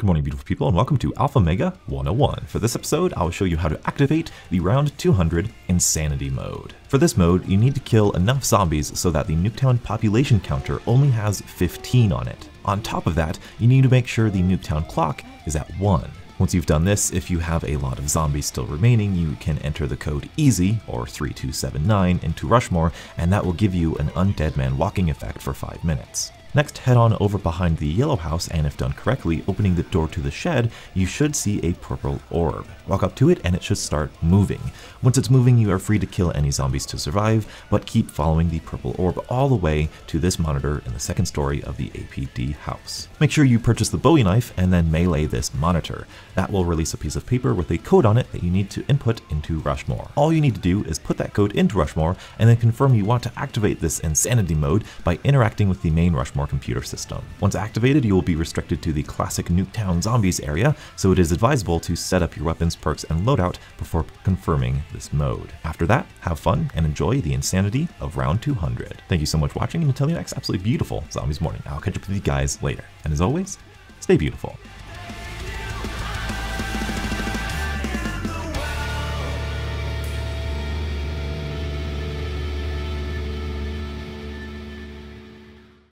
Good morning, beautiful people, and welcome to Alpha Omega 101. For this episode, I'll show you how to activate the Round 200 Insanity Mode. For this mode, you need to kill enough zombies so that the Nuketown population counter only has 15 on it. On top of that, you need to make sure the Nuketown clock is at 1. Once you've done this, if you have a lot of zombies still remaining, you can enter the code EASY, or 3279, into Rushmore, and that will give you an Undead Man walking effect for 5 minutes. Next, head on over behind the yellow house and if done correctly, opening the door to the shed, you should see a purple orb. Walk up to it and it should start moving. Once it's moving, you are free to kill any zombies to survive, but keep following the purple orb all the way to this monitor in the second story of the APD house. Make sure you purchase the Bowie knife and then melee this monitor. That will release a piece of paper with a code on it that you need to input into Rushmore. All you need to do is put that code into Rushmore and then confirm you want to activate this insanity mode by interacting with the main Rushmore computer system. Once activated, you will be restricted to the classic Nuketown Zombies area, so it is advisable to set up your weapons, perks, and loadout before confirming this mode. After that, have fun and enjoy the insanity of round 200. Thank you so much for watching, and until the next absolutely beautiful Zombies morning, I'll catch up with you guys later. And as always, stay beautiful.